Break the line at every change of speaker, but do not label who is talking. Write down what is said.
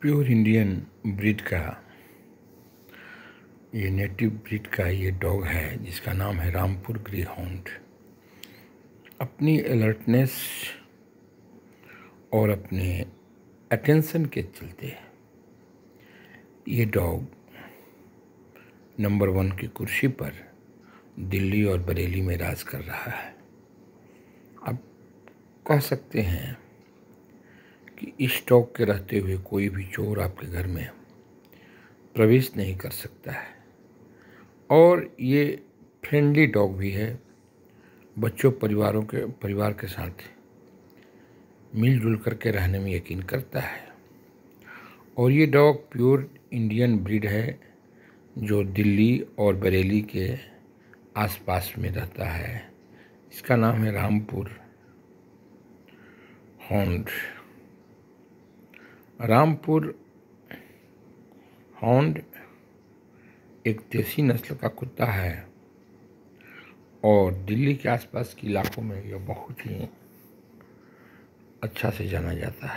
Pure Indian breed का, ये native breed का ये डॉग है, जिसका नाम है रामपुर ग्री हाउंड अपनी अलर्टनेस और अपने अटेंशन के चलते ये डॉग नंबर वन की कुर्सी पर दिल्ली और बरेली में राज कर रहा है। अब कह सकते हैं कि इस डॉग के रहते हुए कोई भी चोर आपके घर में प्रवेश नहीं कर सकता है। और ये फ्रेंडली डॉग भी है। बच्चों, परिवारों के, परिवार के साथ मिलजुल करके रहने में यकीन करता है। और ये डॉग प्योर इंडियन ब्रीड है, जो दिल्ली और बरेली के आसपास में रहता है। इसका नाम है रामपुर हॉन्ड रामपुर हॉन्ड एक देसी नस्ल का कुत्ता है और दिल्ली के आसपास के इलाकों में यह बहुत ही अच्छा से जाना जाता है।